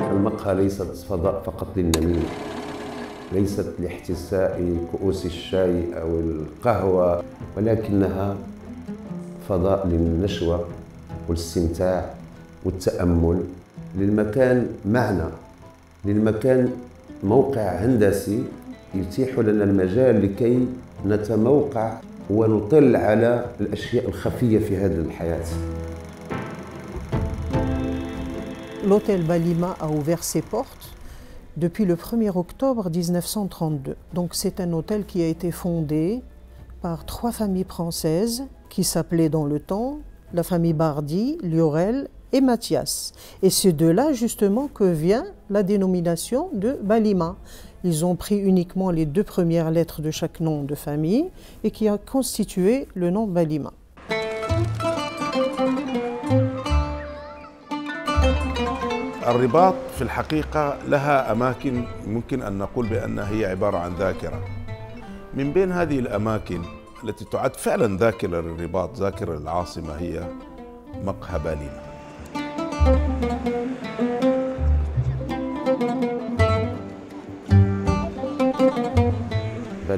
المقهى ليست فضاء فقط للنميم ليست لاحتساء كؤوس الشاي أو القهوة ولكنها فضاء للنشوة والاستمتاع والتأمل للمكان معنى للمكان موقع هندسي يتيح لنا المجال لكي نتموقع ونطل على الأشياء الخفية في هذه الحياة L'hôtel Balima a ouvert ses portes depuis le 1er octobre 1932. Donc c'est un hôtel qui a été fondé par trois familles françaises qui s'appelaient dans le temps la famille Bardi, Liorel et Mathias. Et c'est de là justement que vient la dénomination de Balima. Ils ont pris uniquement les deux premières lettres de chaque nom de famille et qui a constitué le nom Balima. الرباط في الحقيقة لها أماكن ممكن أن نقول بأنها هي عبارة عن ذاكرة من بين هذه الأماكن التي تعد فعلا ذاكرة للرباط ذاكرة للعاصمة هي مقهى بالينا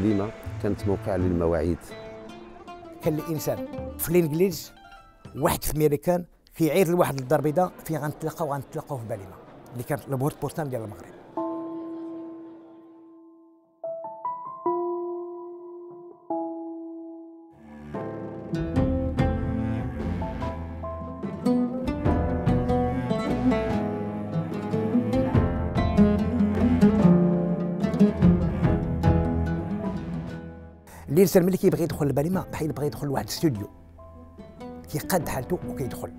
باليما كانت موقع للمواعيد. كان الإنسان في الإنجليز واحد في أمريكان كيعيط لواحد للدار البيضاء فين غنتلاقاو غنتلاقاو في باليما اللي كانت ال porte portale ديال المغرب. الانسان ملي كيبغي يدخل لباليما بحال بغى يدخل لواحد الاستوديو. كيقاد حالته وكيدخل.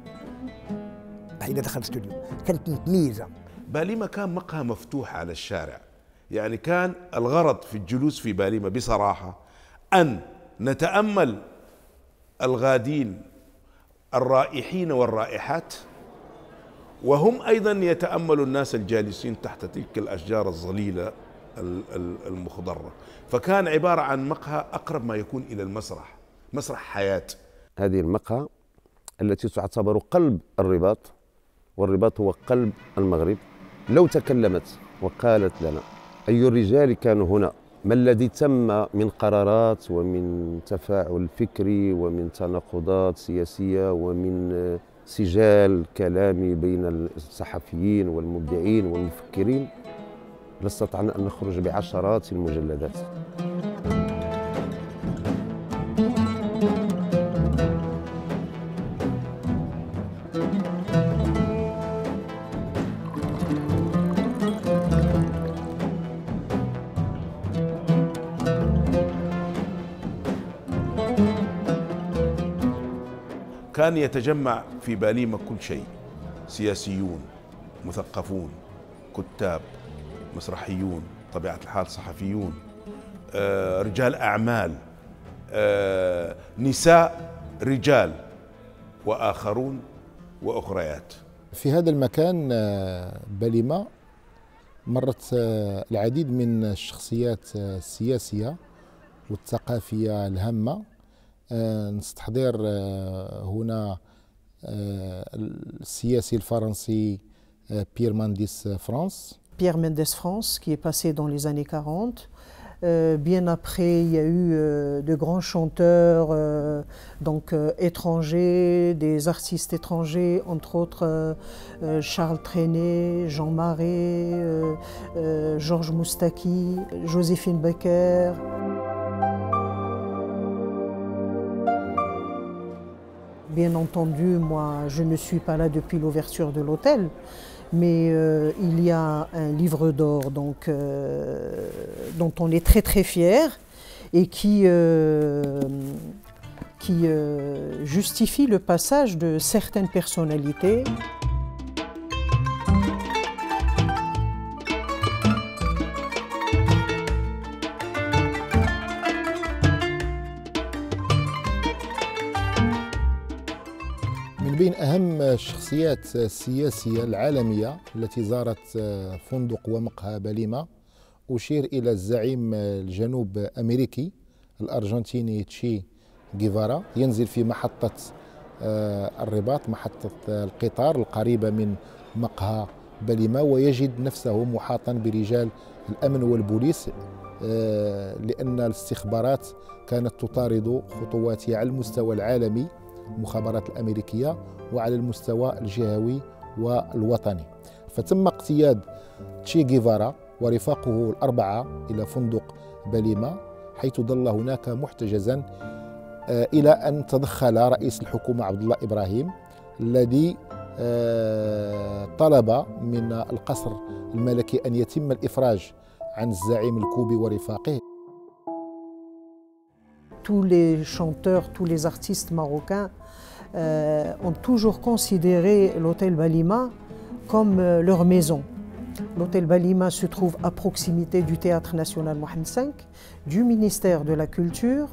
بحال دخل الاستوديو. كانت متميزه باليما كان مقهى مفتوح على الشارع. يعني كان الغرض في الجلوس في باليما بصراحة أن نتأمل الغادين الرائحين والرائحات وهم أيضا يتأملوا الناس الجالسين تحت تلك الأشجار الظليلة. المخضرة. فكان عبارة عن مقهى أقرب ما يكون إلى المسرح مسرح حياة. هذه المقهى التي تعتبر قلب الرباط والرباط هو قلب المغرب. لو تكلمت وقالت لنا أي الرجال كانوا هنا ما الذي تم من قرارات ومن تفاعل فكري ومن تناقضات سياسية ومن سجال كلامي بين الصحفيين والمبدعين والمفكرين؟ لاستطعنا أن نخرج بعشرات المجلدات. كان يتجمع في باليمة كل شيء. سياسيون مثقفون كتاب. مسرحيون طبيعة الحال صحفيون آه، رجال أعمال آه، نساء رجال وآخرون وأخريات. في هذا المكان آه، باليمة مرت العديد من الشخصيات السياسية والثقافية الهامة. نستحضر هنا السياسي الفرنسي بيير مانديس فرانس. Pierre Mendès France, qui est passé dans les années 40. Euh, bien après, il y a eu euh, de grands chanteurs euh, étrangers, des artistes étrangers, entre autres Charles Trenet, Jean Marais, Georges Moustaki, Joséphine Becker. Bien entendu, moi, je ne suis pas là depuis l'ouverture de l'hôtel, mais euh, il y a un livre d'or euh, dont on est très très fier et qui, euh, qui justifie le passage de certaines personnalités. بين أهم الشخصيات السياسية العالمية التي زارت فندق ومقهى باليما أشير إلى الزعيم الجنوب أمريكي الأرجنتيني تشي جيفارا. ينزل في محطة آه، الرباط محطة القطار القريبة من مقهى بليمة ويجد نفسه محاطا برجال الأمن والبوليس آه، لأن الاستخبارات كانت تطارد خطواتها على المستوى العالمي. المخابرات الأمريكية وعلى المستوى الجهوي والوطني. فتم اقتياد تشي جيفارا ورفاقه الأربعة إلى فندق بليمة حيث ظل هناك محتجزا آه، إلى أن تدخل رئيس الحكومة عبد الله إبراهيم الذي آه، طلب من القصر الملكي أن يتم الإفراج عن الزعيم الكوبي ورفاقه. Tous les chanteurs, tous les artistes marocains euh, ont toujours considéré l'hôtel Balima comme euh, leur maison. L'hôtel Balima se trouve à proximité du Théâtre national Mohamed V, du ministère de la Culture,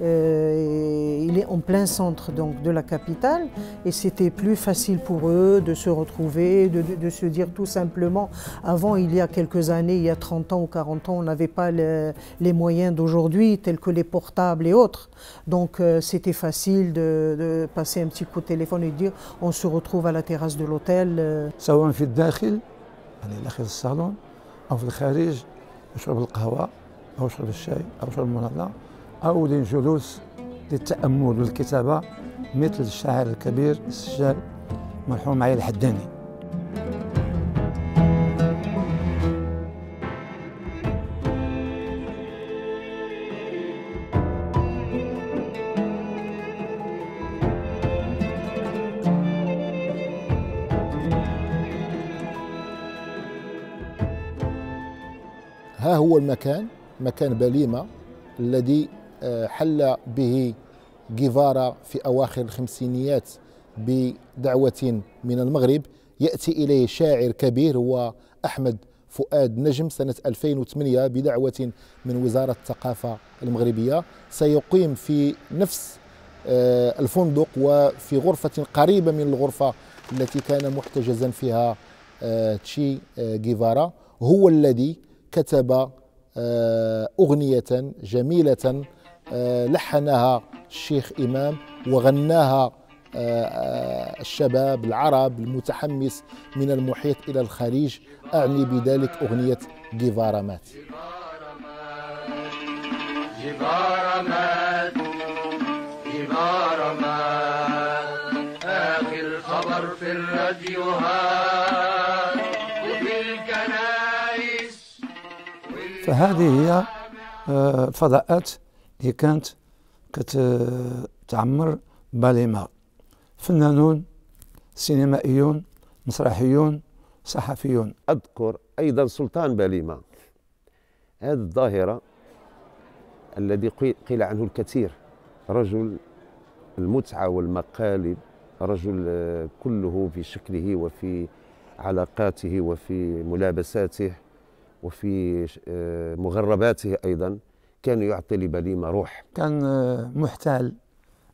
euh, il est en plein centre donc, de la capitale et c'était plus facile pour eux de se retrouver, de, se dire tout simplement, avant il y a quelques années, il y a 30 ans ou 40 ans, on n'avait pas les moyens d'aujourd'hui tels que les portables et autres. Donc euh, c'était facile de, passer un petit coup de téléphone et de dire on se retrouve à la terrasse de l'hôtel. Euh. salon, أو للجلوس للتأمل والكتابة مثل الشاعر الكبير السجال مرحوم علي الحداني. ها هو المكان مكان بليمة الذي حل به جيفارا في أواخر الخمسينيات بدعوة من المغرب. يأتي إليه شاعر كبير هو أحمد فؤاد نجم سنة 2008 بدعوة من وزارة الثقافة المغربية. سيقيم في نفس الفندق وفي غرفة قريبة من الغرفة التي كان محتجزا فيها تشي جيفارا. هو الذي كتب أغنية جميلة لحنها الشيخ إمام وغناها الشباب العرب المتحمس من المحيط إلى الخليج. أعني بذلك أغنية جيفارا مات. جيفارا مات جيفارا مات. آخر خبر في الراديوهات وفي الكنائس فهذه هي الفضاءات اللي كانت كتعمر باليما. فنانون سينمائيون مسرحيون صحفيون. أذكر أيضا سلطان باليما. هذه الظاهرة الذي قيل عنه الكثير. رجل المتعة والمقالب رجل كله في شكله وفي علاقاته وفي ملابساته وفي مغرباته أيضا. كان يعطي لبليمة روح كان محتال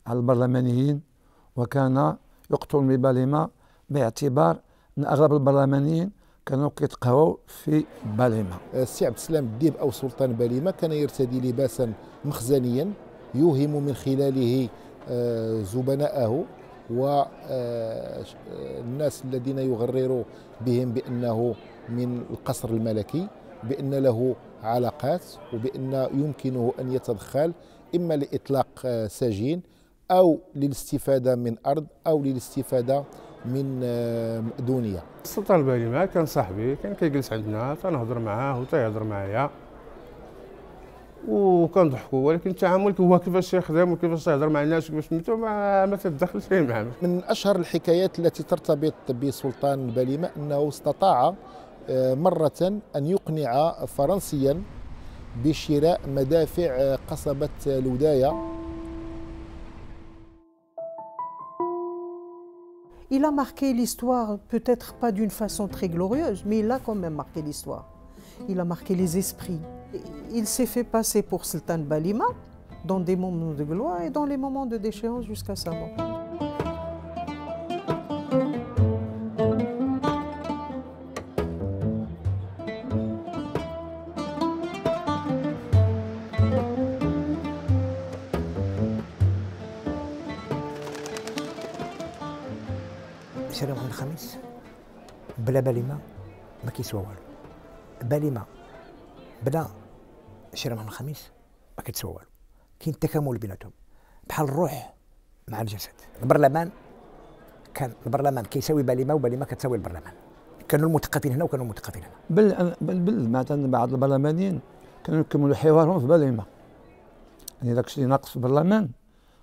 على البرلمانيين وكان يقتل بباليمة باعتبار أن أغلب البرلمانيين كانوا كيتقهوا في باليمة السي عبد السلام الديب أو سلطان باليمة كان يرتدي لباسا مخزنيا يوهم من خلاله زبناءه والناس الذين يغرر بهم بأنه من القصر الملكي. بأن له علاقات وبأن يمكنه أن يتدخل إما لإطلاق سجين أو للاستفادة من أرض أو للاستفادة من مأدونية السلطان الباليمة كان صاحبي كان كيجلس عندنا تنهضر معاه وتيهضر معايا. وكنضحكوا ولكن التعامل هو كيفاش يخدم وكيفاش يهضر مع الناس وكيفاش سميتو ما, ما تتدخلش فيه معاه من أشهر الحكايات التي ترتبط بسلطان البليمة أنه استطاع مرة ان يقنع فرنسيا بشراء مدافع قصبة لودايا Il a marqué l'histoire, peut-être pas d'une façon très glorieuse, mais il a quand même marqué l'histoire. Il a marqué les esprits. Il s'est fait passer pour Sultan Balima dans des moments de gloire et dans les moments de déchéance jusqu'à sa mort. شارع محمد الخامس بلا باليمه ما كيسوى والو. باليمه بلا شارع محمد الخامس ما كتسوى والو. كاين تكامل بيناتهم. بحال الروح مع الجسد. البرلمان كان البرلمان كيساوي باليمه وباليمه كتساوي البرلمان. كانوا المثقفين هنا وكانوا المثقفين هنا. بل بل, مثلا بعض البرلمانيين كانوا يكملوا حوارهم في باليمه يعني داك الشيء اللي ناقص في البرلمان.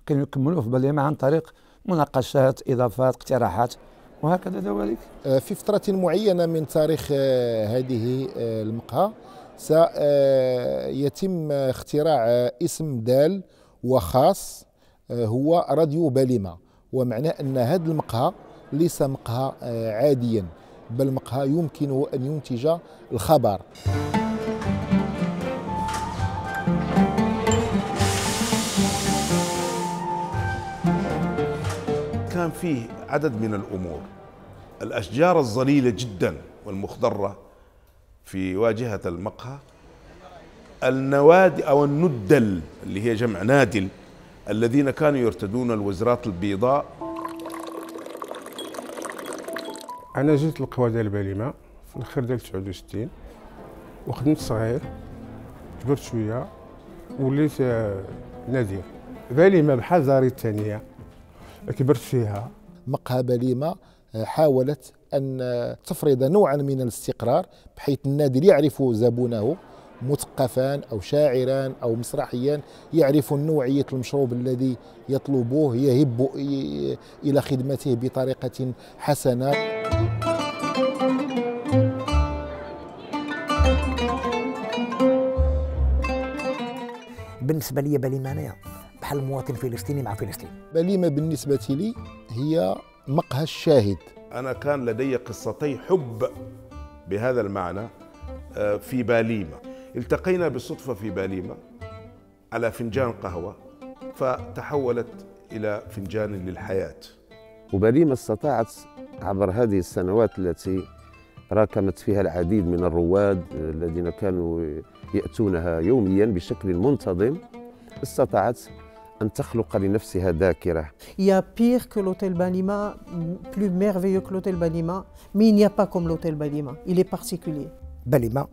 كانوا يكملوه في باليمه عن طريق مناقشات إضافات اقتراحات. وهكذا ذلك آه، في فترة معينة من تاريخ آه، هذه آه، المقهى سيتم اختراع اسم دال وخاص هو راديو باليمة ومعناه أن هذا المقهى ليس مقهى عاديا بل مقهى يمكنه أن ينتج الخبر. فيه عدد من الأمور. الأشجار الظليلة جدا والمخضرة في واجهة المقهى. النوادي أو الندل اللي هي جمع نادل الذين كانوا يرتدون الوزرات البيضاء. أنا جيت القوى ديال باليمه في الآخر ديال 69 وخدمت صغير كبرت شوية وليت آه، نادير. باليمه بحال داري الثانية كبرت فيها. مقهى بليمة آه، حاولت أن آه، تفرض نوعا من الاستقرار بحيث النادر يعرف زبونه مثقفان أو شاعران أو مسرحيان يعرف نوعية المشروب الذي يطلبه يهب إلى خدمته بطريقة حسنة. بالنسبة لي باليمه بحال المواطن الفلسطيني مع فلسطين. بليمة بالنسبة لي هي مقهى الشاهد. أنا كان لدي قصتي حب بهذا المعنى آه، في باليمة. التقينا بالصدفة في باليمة على فنجان قهوة فتحولت إلى فنجان للحياة. وبليمة استطاعت عبر هذه السنوات التي راكمت فيها العديد من الرواد الذين كانوا يأتونها يوميا بشكل منتظم استطاعت Il y a pire que l'hôtel Balima, plus merveilleux que l'hôtel Balima, mais il n'y a pas comme l'hôtel Balima, il est particulier. Balima,